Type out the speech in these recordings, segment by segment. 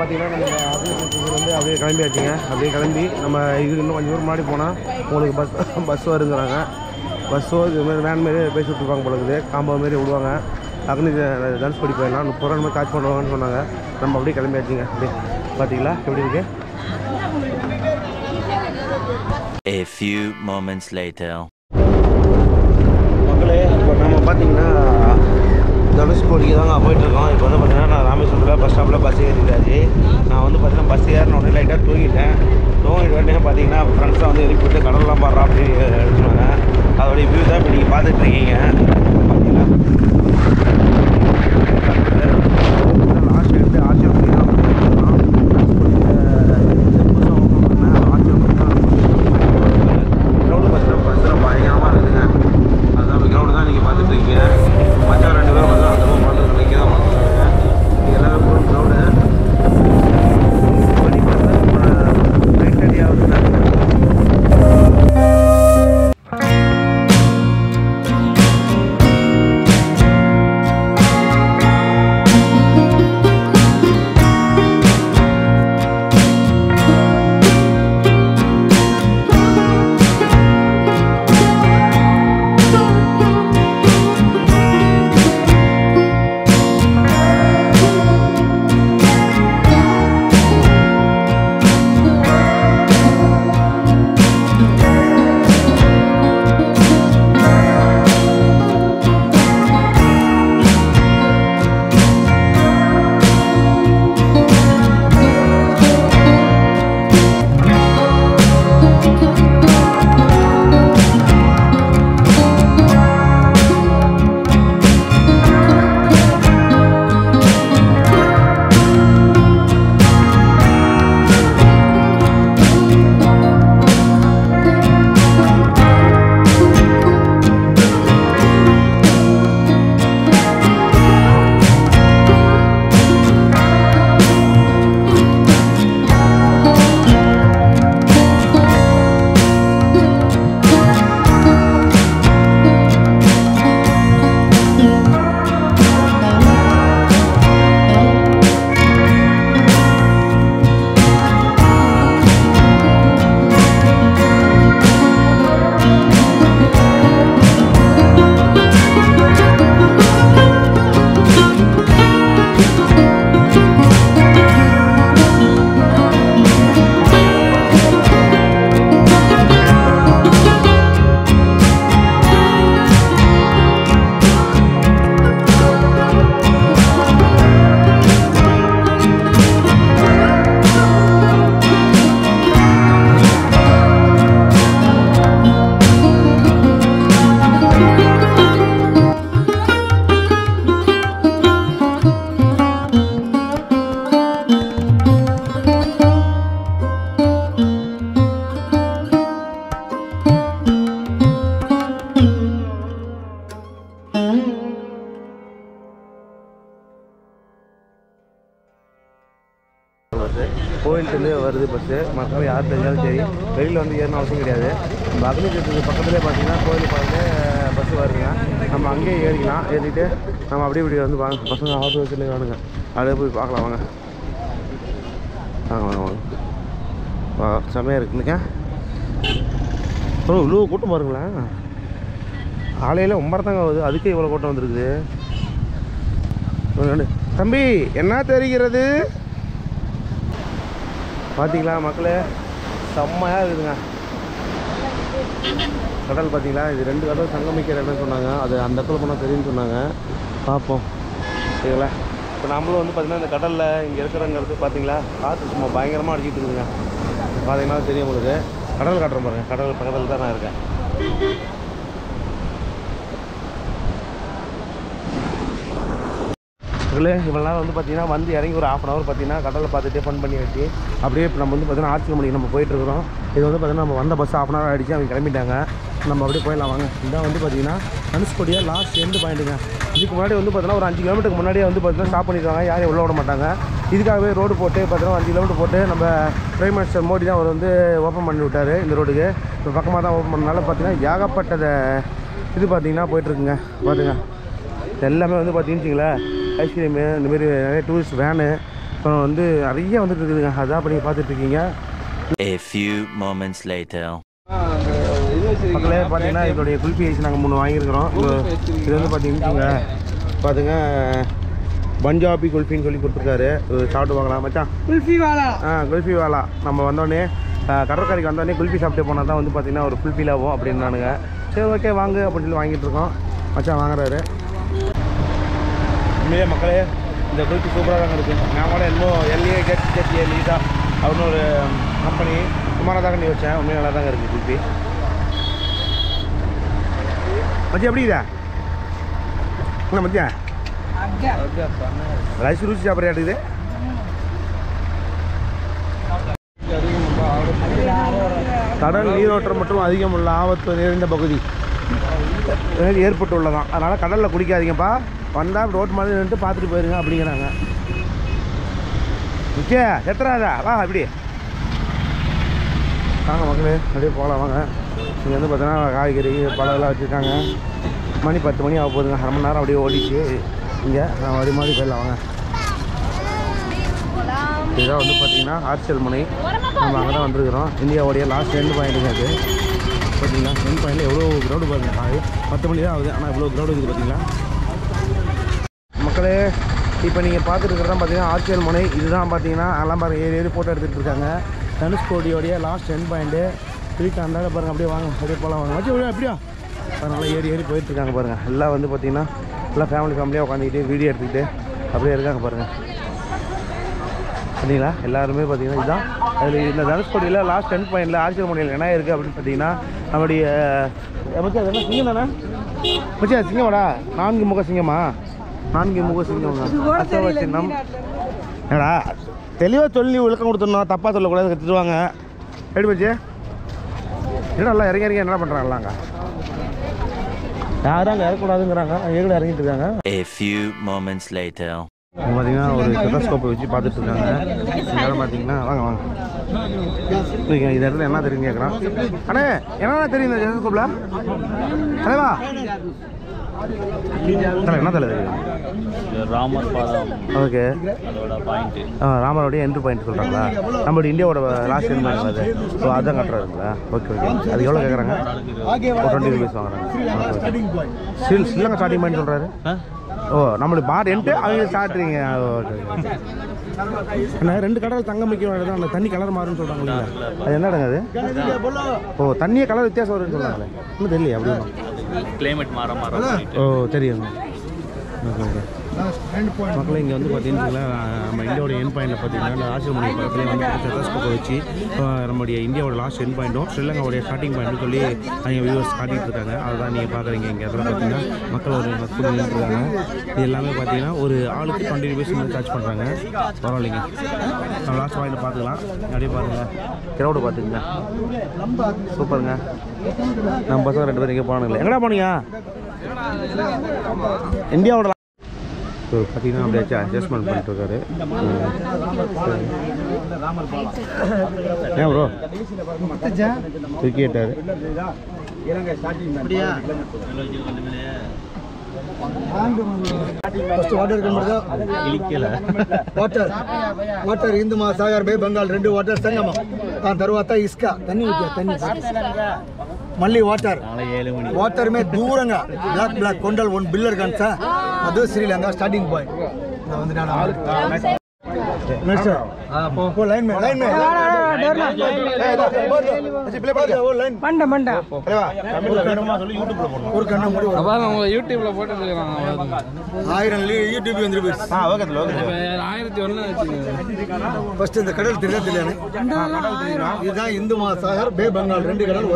பார்த்தீங்கன்னா நம்ம ஆஃபீஸ் வந்து அப்படியே கிளம்பியாச்சுங்க. அப்படியே கிளம்பி நம்ம இது இன்னும் கொஞ்சம் தூரம் முன்னாடி போனால் உங்களுக்கு பஸ் பஸ் வருங்கிறாங்க. பஸ்ஸோ இது மாதிரி வேன் மாரி பேசி விட்ருப்பாங்க போல இருக்குது. காம்போ மாரி விடுவாங்க. அக்னி டான்ஸ் படி போயிடலாம். முப்பது ரூபா நம்ம சார்ஜ் பண்ணுவாங்கன்னு சொன்னாங்க. நம்ம அப்படியே கிளம்பியாச்சுங்க. அப்படியே பார்த்தீங்களா எப்படி இருக்கு? A few moments later. மக்களே இப்போ நம்ம பார்த்தீங்கன்னா தனுஷ்கோடிக்கு தாங்க போயிட்டுருக்கோம் இப்போ வந்து பார்த்தீங்கன்னா நான் ராமேஸ்வரத்தில் பஸ் ஸ்டாப்பில் பஸ் ஏறிட்டாச்சு. நான் வந்து பார்த்தீங்கன்னா பஸ் ஏறின உடனே லைட்டாக தூங்கிட்டேன். தூங்கிட்டு உடனே பார்த்தீங்கன்னா ஃப்ரெண்ட்ஸாக வந்து எழுப்பிட்டு கடலெலாம் கடல்லாம் பாடுறா அப்படின்னு சொன்னாங்க அதோடைய வியூ தான் இப்போ நீங்கள் பார்த்துட்ருக்கீங்க பார்த்தீங்கன்னா நம்ம அப்படியே இப்படி வந்து வாங்க. பசங்க ஆட்டோ வச்சுலேயே வாங்க. அப்படியே போய் பார்க்கலாம் வாங்க. வாங்க வாங்க வாங்க. வா செம்மையாக இருக்குங்க ஓ இவ்வளோ கூட்டம் பாருங்களேன். காலையில் ஒம்பரத்தாங்க ஆகுது. அதுக்கே இவ்வளோ கூட்டம் வந்துருக்குது. தம்பி என்ன தெரிகிறது? பார்த்தீங்களா மக்களே? செம்மையாக இருக்குதுங்க. கடல் பார்த்தீங்களா இது ரெண்டு கடல் சங்கமிக்கிற இடம்னு சொன்னாங்க. அது அந்த இடத்துல போனால் தெரியும்னு சொன்னாங்க. பார்ப்போம். சரிங்களா? இப்போ நம்மளும் வந்து பார்த்தீங்கன்னா இந்த கடலில் இங்கே இருக்கிறங்கிறது பார்த்தீங்களா காற்று சும்மா பயங்கரமாக அடிச்சிட்டு இருக்குதுங்க. பார்த்தீங்கன்னா தெரியும் உங்களுக்கு. கடல் காட்டுற பாருங்க. கடல் பக்கத்தில் தான் நான் இருக்கேன். இதில் இவ்வளோ நேரம் வந்து பார்த்தீங்கன்னா வந்து இறங்கி ஒரு ஆஃப் அன் ஹவர் பார்த்தீங்கன்னா கடலை பார்த்துட்டே ஃபன் பண்ணி வச்சு அப்படியே இப்போ நம்ம வந்து பார்த்தீங்கன்னா ஆட்சி மணிக்கு நம்ம போயிட்டுருக்குறோம் இது வந்து பார்த்தீங்கன்னா நம்ம வந்த பஸ் ஆஃப் அன் ஹவர் ஆகிடுச்சு அவங்க கிளம்பிட்டாங்க. நம்ம அப்படியே போயிடலாம் வாங்க. இதான் வந்து பார்த்தீங்கன்னா தனுஷ்கோடியாக லாஸ்ட் எண்டு பாயிண்ட்டுங்க இதுக்கு முன்னாடி வந்து பார்த்தீங்கன்னா ஒரு அஞ்சு கிலோமீட்டருக்கு முன்னாடியே வந்து பார்த்தீங்கன்னா ஸ்டாப் பண்ணிடுவாங்க யாரையும் உள்ள விட மாட்டாங்க. இதுக்காகவே ரோடு போட்டு பார்த்தீங்கன்னா அஞ்சு கிலோமீட்டர் போட்டு நம்ம பிரைம் மினிஸ்டர் மோடி தான் அவர் வந்து ஓப்பன் பண்ணி விட்டார் இந்த ரோடுக்கு இப்போ பக்கமாக தான் ஓப்பன் பண்ணனால பார்த்தீங்கன்னா ஏகப்பட்டதை இது பார்த்தீங்கன்னா போயிட்டுருக்குங்க. பார்த்துங்க எல்லாமே வந்து பார்த்தீங்கன்னு வச்சுங்களேன் ஐஸ்கிரீமு இந்தமாரி நிறைய டூரிஸ்ட் வேனு அப்புறம் வந்து நிறைய வந்துட்டு இருக்குதுங்க. அதான் அப்படி நீங்கள் பார்த்துட்டு இருக்கீங்க. A few moments later. மக்களே பார்த்தீங்கன்னா இதோடைய குல்ஃபி ஐஸ் நாங்கள் மூணு வாங்கியிருக்கிறோம். இது- வந்து பார்த்தீங்கன்னா பார்த்துங்க பஞ்சாபி குல்ஃபின்னு சொல்லி கொடுத்துருக்காரு. சாப்பிட்டு பார்க்கலாம் மச்சான். குல்ஃபி வாலா. ஆ குல்ஃபி வாலா. நம்ம வந்தோடனே கடற்கரைக்கு வந்தோடனே குல்ஃபி சாப்பிட்டு போனால் தான் வந்து பார்த்தீங்கன்னா ஒரு ஃபுல்ஃபில் ஆகும் அப்படின்னானுங்க. சரி ஓகே வாங்க அப்படின்னு சொல்லி வாங்கிட்டு இருக்கோம். மச்சான் வாங்குறாரு. உண்மையிலே மக்களே இந்த குல்ஃபி சூப்பராக தாங்க இருக்குது நான் கூட என்னமோ எல்ஏ கெட் கெட் ஏ லீடா அப்படின்னு ஒரு கம்பெனி சுமாராக தாங்க நீ வச்சேன். உண்மையாக நல்லா தாங்க இருக்குது குல்ஃபி. மச்சி எப்படி இதா என்ன மச்சான் ரைஸ் ருசி சாப்பிட்றது கடல் நீரோட்டம் மற்றும் அதிகம் உள்ள ஆபத்து நிறைந்த பகுதி. ஏற்பட்டுள்ளதான் அதனால் கடலில் குடிக்காதீங்கப்பா. வந்தால் ரோட் மாதிரி நின்று பார்த்துட்டு போயிருங்க அப்படிங்கிறாங்க. முக்கிய எத்தனாதா வா அப்படி வாங்க மக்களே. அப்படியே போகலாம் வாங்க. இங்கே வந்து பார்த்தீங்கன்னா காய்கறி பழம்லாம் வச்சுருக்காங்க. மணி பத்து மணி ஆக போகுதுங்க. அரை மணி நேரம் அப்படியே ஓடிச்சு. இங்கே நான் வழி மாதிரி போயிடலாம் வாங்க. இதுதான் வந்து பார்த்தீங்கன்னா ஆர்ச்சல் முனை. நம்ம அங்கே தான் வந்திருக்கிறோம். இந்தியாவுடைய லாஸ்ட் எண்ட் பாயிண்ட்டுங்க அது. பார்த்தீங்களா எண்ட் பாயிண்டில் எவ்வளோ க்ரௌடு பாருங்கள் அது பத்து மணி தான் ஆகுது. ஆனால் எவ்வளோ க்ரௌடு இருக்குது பார்த்தீங்களா மக்களே இப்போ நீங்கள் பார்த்துட்டு இருக்கிறதா பார்த்தீங்கன்னா ஆர்ச்சல் முனை. இதுதான் பார்த்தீங்கன்னா எல்லாம் பாருங்க ஏறி ஏறி ஃபோட்டோ எடுத்துகிட்டு இருக்காங்க. தனுஷ்கோடியோடைய லாஸ்ட் எண்ட் பாயிண்ட்டு திருப்பி அந்தாட பாருங்க அப்படியே வாங்க அப்படியே போகலாம் வாங்க. வச்சு அப்படியே அப்படியா அதனால ஏறி ஏறி போயிட்டு இருக்காங்க பாருங்கள் எல்லாம் வந்து பார்த்தீங்கன்னா எல்லாம் ஃபேமிலி ஃபேமிலியாக உட்காந்துக்கிட்டு வீடியோ எடுத்துக்கிட்டு அப்படியே இருக்காங்க பாருங்கள் சரிங்களா? எல்லாருமே பார்த்தீங்கன்னா இதுதான். அதில் இந்த தனுஷ்கோடியில் லாஸ்ட் டென் பாயிண்டில் ஆர்ச்சல் முனையில் என்ன இருக்குது அப்படின்னு பார்த்தீங்கன்னா நம்முடைய அது என்ன சிங்கம் தானே? மச்சான் சிங்கமாடா? நான்கு முக சிங்கமா? நான்கு முக சிங்கம் அசோக சின்னம். ஏடா தெளிவாக சொல்லி விளக்கம் கொடுத்துடணும் தப்பாக சொல்லக்கூடாது கற்றுட்டுவாங்க எப்படி மச்சி என்னடா எல்லாம் இறங்கி இறங்கி என்ன பண்ணுறாங்களாங்க யாரும் அங்கே இறக்கக்கூடாதுங்கிறாங்க. எங்கட இறங்கிட்டு இருக்காங்க. A few moments later. இங்க பார்த்தீங்கன்னா ஒரு ஸ்டெத்தஸ்கோப்பை வச்சு பார்த்துட்டு இருக்காங்க. எல்லாரும் பார்த்தீங்கன்னா வாங்க வாங்க. இந்த இடத்துல என்ன தெரியும் கேட்குறான் அண்ணே என்ன தெரியும் இந்த ஸ்டெத்தஸ்கோப்பில் தலைவா? தலை என்ன தலை ராமர் பாதம். ஓகே. அதோட பாயிண்ட் ஆ ராமருடைய என்ட்ரி பாயிண்ட் சொல்கிறாங்களா நம்மளுடைய இந்தியாவோட லாஸ்ட் எண்ட் பாயிண்ட் அது ஸோ அதான் கட்டுறாருங்களா ஓகே ஓகே. அது எவ்வளோ கேட்குறாங்க டுவெண்ட்டி ருபீஸ் வாங்குறாங்க. ஸ்டில் ஸ்ரீலங்கா ஸ்டார்டிங் பாயிண்ட் சொல்கிறாரு ஓ நம்மளுக்கு பார் என்ட்டு அவங்க ஸ்டார்ட்ரிங்க ஓகே. அண்ணா ரெண்டு கடல் தங்கம் வைக்கிற இடம் அந்த தண்ணி கலர் மாறுன்னு சொல்கிறாங்க இல்லையா அது என்ன இடங்க அது? ஓ தண்ணியே கலர் வித்தியாசம் வரும்னு சொல்கிறாங்களே இன்னும் தெரியல அப்படின்னு கிளைமேட் மாற மாற ஓ தெரியும் ஓகே ஓகே. மக்களை இங்கே வந்து பார்த்தீங்கன்னா நம்ம இந்தியாவோட என் பாயிண்டில் பார்த்தீங்கன்னா இந்த ஆசிரமணி பக்கத்துலேயே வந்து ஸ்டெத்தஸ்கோப்பை வச்சு நம்முடைய இந்தியாவோட லாஸ்ட் என் பாயிண்ட்டும் ஸ்ரீலங்காவுடைய ஸ்டார்டிங் பாயிண்ட்னு சொல்லி அங்கே வியூவர்ஸ் காட்டிகிட்டு இருக்காங்க. அதுதான் நீங்கள் பார்க்குறீங்க இங்கே. அதெல்லாம் பார்த்தீங்கன்னா மக்கள் ஒரு மக்கள் இருக்காங்க. இது எல்லாமே பார்த்தீங்கன்னா ஒரு ஆளுக்கு டுவெண்ட்டி ருபீஸ் வந்து சார்ஜ் பண்ணுறாங்க பரவாயில்லைங்க. நம்ம லாஸ்ட் பாயிண்ட் பார்த்துக்கலாம். அப்படியே பாருங்கள் கிரௌடு பார்த்துக்குங்க. சூப்பருங்க. நம்ம பசங்க ரெண்டு பேரும் இங்கே போனாங்களே எங்கடா போனீங்க? இந்தியாவோட ஸோ பார்த்தீங்கன்னா அப்படியே அட்ஜஸ்ட்மெண்ட் பண்ணிட்டு இருக்காரு ஏன் bro cricketer first water కనబడదా water water Hindu Mahasagar bay Bengal రెండు వాటర్ సంగమం దాని తర్వాత ఇసుక తన్ని తన్ని మళ్ళీ వాటర్ వాటర్ మీద దూరంగా బ్లాక్ బ్లాక్ కొండలు వన్ బిల్లర్ కనుక అది శ్రీలంక वो लाइन में लाइन में डरना மண்ட மண்ட. ஒரு கண்ண மூடி அதான் அவங்க யூடியூப்ல போட்டு வச்சிருக்காங்க ஆயிரம் யூடியூப் வந்துட்டு போயிடுச்சு ஆ ஓகே ஆயிரத்தி ஒன்று ஃபர்ஸ்ட் இந்த கடல் தெரியாது இல்லையானு இதுதான் இந்து மகாசாகர் பே பெங்கால் ரெண்டு கடல்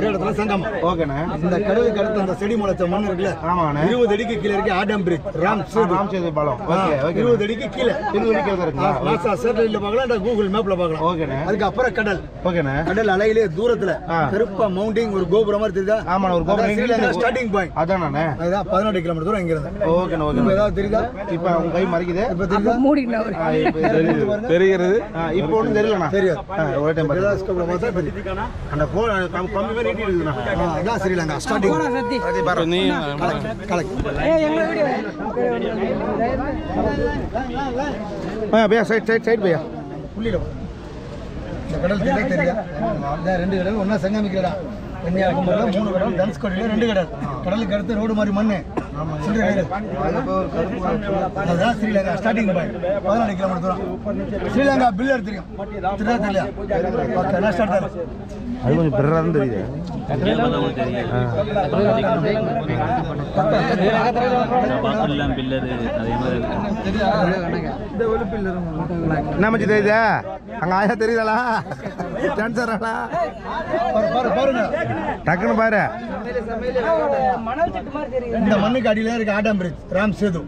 செடி முளைச்ச மண் இருக்குல்ல? இருபது அடிக்கு கீழே இருக்கு சேட்டலைட்ல பார்க்கலாம் இல்ல கூகுள் மேப்ல பார்க்கலாம். ஓகேண்ணே அதுக்கு அப்புறம் கடல். ஓகேண்ணே கடல் அலையிலே தூரத்துல. கருப்பா மவுண்டிங் ஒரு கோபுரம் மாதிரி தெரியுதா? ஆமாண்ணே ஒரு கோபுரம். ஸ்டார்டிங் பாயிண்ட் அதானே அதுதான் பதினெட்டு கிலோமீட்டர் தூரம் இங்க இருந்து ஓகேண்ணே இப்போ ஓகே ஏதாவது தெரியுதா? இப்போ உங்க கை மறைக்குது. இப்போ தெரியுதா? தெரியுது. தெரிகிறது. ஆ, இப்போ ஒன்றும் தெரியலண்ணா. தெரியாது. ஒரே டைம் பார்த்தா அந்த கோ கம்- கம்பி மாதிரி நீட்டி இருக்குண்ணா ஆ, அதான் ஸ்ரீலங்கா ஸ்டார்டிங் நீ கலெக்ட் ஆ பையா சைட் சைட் சைட் பையா. புள்ளியில இந்த கடல் தெரியல தெரியா ரெண்டு கடல் ஒன்றா சங்கமிக்கிறடா கன்னியாகுமரியில் மூணு கடல் தனுஷ்கோடியில் ரெண்டு கடல் கடலுக்கு அடுத்து ரோடு மாதிரி மண்ணு. சில்லறை வீடு. அதுதான் ஸ்ரீலங்கா ஸ்டார்டிங் பாயிண்ட் பதினாலு கிலோமீட்டர் தூரம். ஸ்ரீலங்கா பில்லர் தெரியும் தெரியா தெரியல ஓகே நான் ஸ்டார்ட் ஆகும் அது கொஞ்சம் பெருறாக தான் தெரியுது. என்ன மச்சி அங்கே ஆயா தெரியுதாளா பாருங்க. டக்குன்னு பாரு. இந்த மண்ணுக்கு அடியில இருக்கு ஆடம் பிரிட்ஜ் ராம் சேது.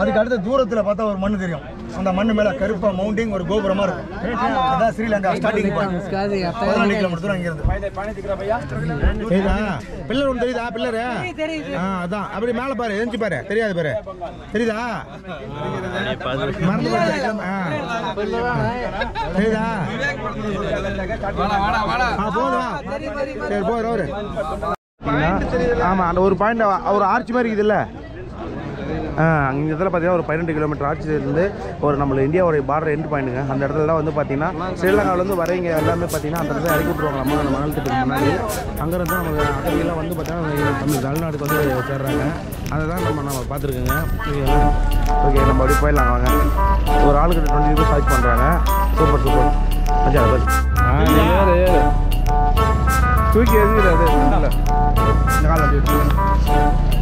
அதுக்கு அடுத்த தூரத்துல பார்த்தா ஒரு மண்ணு தெரியும். அந்த மண்ணு மேல கருப்பா மவுண்டிங் ஒரு கோபுரமா இருக்கும். அதான் ஸ்ரீலங்கா ஸ்டார்டிங் பதினாலு கிலோமீட்டர் தூரம் இங்க இருந்து. தெரியுதா? பில்லர் ஒன்று தெரியுதா பில்லரு ஆ அதான். அப்படி மேலே பாரு எரிஞ்சு பாரு. தெரியாது பாரு. தெரியுதா? மறந்து தெரியுதா? போதும். சரி போதும் அவரு ஆமாம் அந்த ஒரு பாயிண்ட் ஒரு ஆர்ச்சி மாதிரி இருக்குதுல்ல? ஆ அங்கே இதில் பார்த்தீங்கன்னா ஒரு பன்னெண்டு கிலோமீட்டர் ஆட்சியிலேருந்து ஒரு நம்ம இந்தியாவோட பார்டர் எண்ட் பாயிண்ட்டுங்க அந்த இடத்துல தான் வந்து பார்த்தீங்கன்னா ஸ்ரீலங்காவிலேருந்து வரவங்க எல்லாமே பார்த்தீங்கன்னா அந்த இடத்துல இறக்கி விட்ருவாங்க நம்ம அந்த மணல் திட்டத்துக்கு முன்னாடி அங்கேருந்து நம்ம அகதியெல்லாம் வந்து பார்த்தீங்கன்னா நம்ம தமிழ்நாடுக்கு வந்து சேர்றாங்க. அதை தான் நம்ம நம்ம பார்த்துருக்கோங்க. ஓகே நம்ம அப்படி போயிடலாம் வாங்க. ஒரு ஆளுக்கு டுவெண்ட்டி ருபீஸ் சார்ஜ் பண்ணுறாங்க சூப்பர் சூப்பர். அஞ்சா ஏறு ஏறு. தூக்கி எறிஞ்சிடு அது இந்த காலம் அப்படி.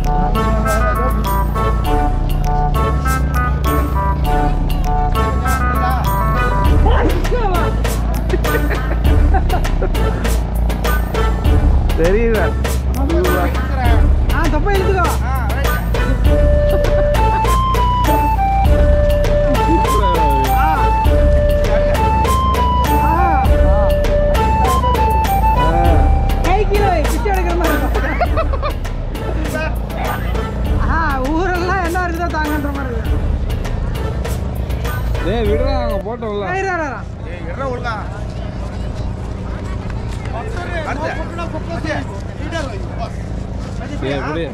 தெரியுது. ஏய்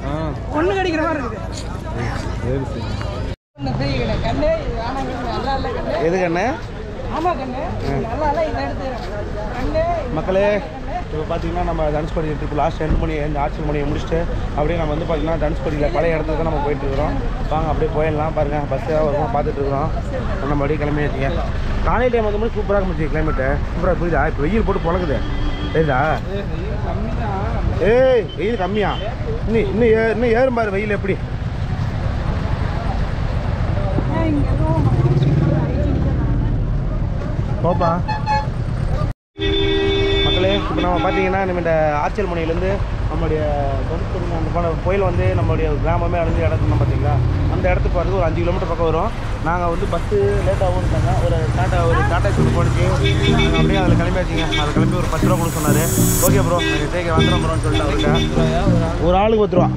ஆ. கடிக்கிற மாதிரி இருக்குது சரி கண்ணு எது கண்ணு? கண்ணு மக்களே இப்போ பார்த்தீங்கன்னா நம்ம தனுஷ்கோடி ட்ரிப் லாஸ்ட் ரெண்டு மணி இந்த ஆட்சி மணியை முடிச்சுட்டு அப்படியே நம்ம வந்து பார்த்தீங்கன்னா தனுஷ்கோடியில் பழைய இடத்துக்கு தான் நம்ம போயிட்டு இருக்கிறோம். வாங்க அப்படியே போயிடலாம் பாருங்கள் பஸ்ஸு வருவோம் பார்த்துட்டு இருக்கிறோம். நம்ம அப்படியே கிளம்பி வச்சுங்க. காலையில் டைம் வந்து சூப்பராக இருந்துச்சு கிளைமேட்டு சூப்பராக புரியுதா? இப்போ வெயில் போட்டு பழகுது தெரியுதா? ஏய் வெயில் கம்மியா? இன்னும் இன்னும் ஏ இன்னும் ஏறும் பாரு வெயில் எப்படி. போப்பா. மக்களே இப்போ நம்ம பார்த்தீங்கன்னா நம்ம இந்த ஆர்ச்சல் முனையிலேருந்து நம்மளுடைய தொண்ணூத்தொன்று அந்த போன கோயில் வந்து நம்மளுடைய கிராமமே அடைஞ்ச இடத்துல பார்த்தீங்களா? அந்த இடத்துக்கு வரது ஒரு அஞ்சு கிலோமீட்டர் பக்கம் வரும். நாங்கள் வந்து பஸ்ஸு லேட்டாகவும் இருந்தாங்க. ஒரு டாட்டா ஒரு டாட்டா ஸ்கூல் போனிச்சு அப்படியே அதில் கிளம்பியாச்சுங்க. அதில் கிளம்பி ஒரு பத்து ரூபா கொடுக்க சொன்னார். ஓகே ப்ரோ நீங்கள் தேக்க வந்துடும் ப்ரோன்னு சொல்லிட்டு அவர்கிட்ட. ஒரு ஆளுக்கு பத்து ரூபா.